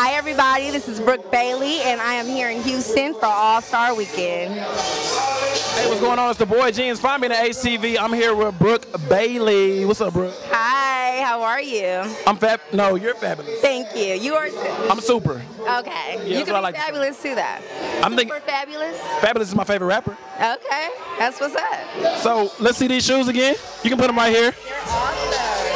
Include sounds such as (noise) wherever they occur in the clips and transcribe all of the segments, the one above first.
Hi, everybody. This is Brooke Bailey, and I am here in Houston for All Star Weekend. Hey, what's going on? It's the boy Genius. Find me in the HTV. I'm here with Brooke Bailey. What's up, Brooke? Hi, how are you? I'm fab. No, you're fabulous. Thank you. You are too. I'm super. Okay. Yeah, you can be like to fabulous too, though. I'm Super thinking fabulous. Fabolous is my favorite rapper. Okay, that's what's up. So let's see these shoes again. You can put them right here.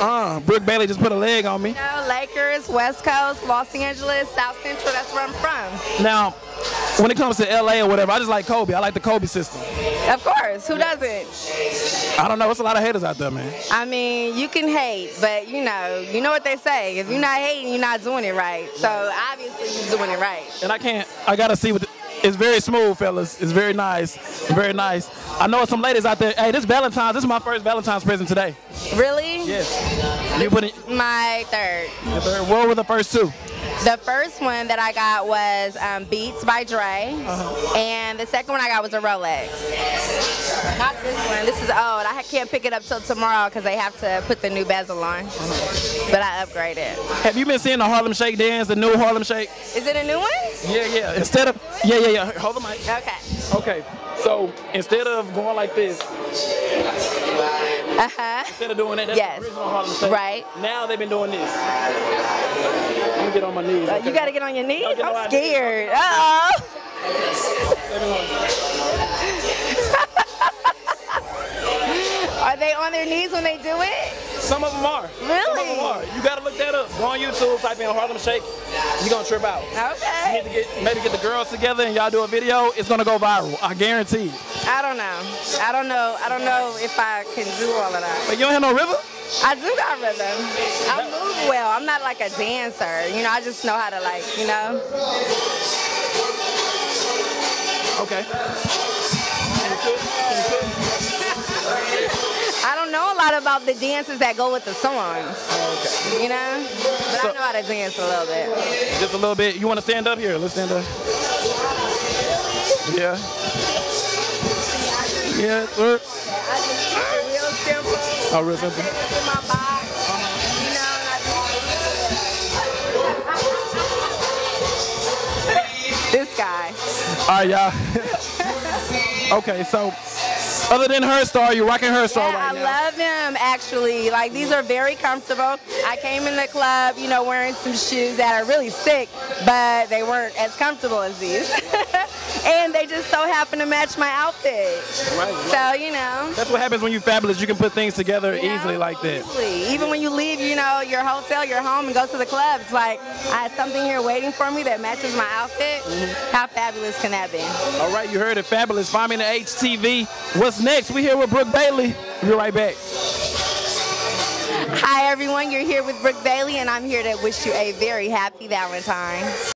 Uh, Brooke Bailey just put a leg on me. You know, Lakers, West Coast, Los Angeles, South Central. That's where I'm from. Now, when it comes to LA or whatever, I just like Kobe. I like the Kobe system. Of course. Who doesn't? I don't know. It's a lot of haters out there, man. I mean, you can hate, but you know, you know what they say. If you're not hating, you're not doing it right. So obviously, you're doing it right. And I can't. I gotta see what. The, it's very smooth, fellas. It's very nice. Very nice. I know some ladies out there. Hey, this Valentine's. This is my first Valentine's present today. Really? Yes. You put it. My third. the third- What were the first two? The first one that I got was um, Beats by Dre, Uh-huh. and the second one I got was a Rolex. Not this one. This is old. I can't pick it up till tomorrow because they have to put the new bezel on. Uh-huh. But I upgraded. It have you been seeing the Harlem Shake dance, the new Harlem Shake? Is it a new one? Yeah, yeah. Instead of yeah, yeah, yeah. Hold the mic. Okay. Okay. So instead of going like this, Uh huh. instead of doing that, that's Yes. the original Harlem Shake. Right. Now they've been doing this. Let me get on my knees. Uh, okay? you got to get on your knees. I'm scared. Uh Are they on their knees when they do it? Some of them are. Some of Really? them are. You gotta look that up. Go on YouTube, type in Harlem Shake. You're gonna trip out. You Okay. need to get maybe get the girls together and y'all do a video. It's gonna go viral. I guarantee. it. I don't know. I don't know. I don't know if I can do all of that. But you don't have no rhythm? I do got rhythm. I move well. I'm not like a dancer. You know, I just know how to like, you know. Okay. Lot about the dances that go with the songs. Okay. You know? But I know how to dance a little bit. Just a little bit. You wanna stand up here? Let's stand up. Yeah. Yeah, sir. I just keep it real simple. Oh, real simple. All right, y'all. (laughs) okay, so other than HerStar, you're rocking HerStar Yeah, right I now. love them actually. Like these are very comfortable. I came in the club, you know, wearing some shoes that are really sick, but they weren't as comfortable as these. (laughs) and they just so happen to match my outfit. Right, So, you know. That's what happens when you're fabulous. You can put things together you know, easily like that. easily. Even when you leave, you know, your hotel, your home, and go to the club, it's like I have something here waiting for me that matches my outfit. Mm-hmm. How fabulous can that be? All right, you heard it. Fabulous. Find me the HTV. What's next? We here with Brooke Bailey. We'll be right back. Hi, everyone. You're here with Brooke Bailey, and I'm here to wish you a very happy Valentine.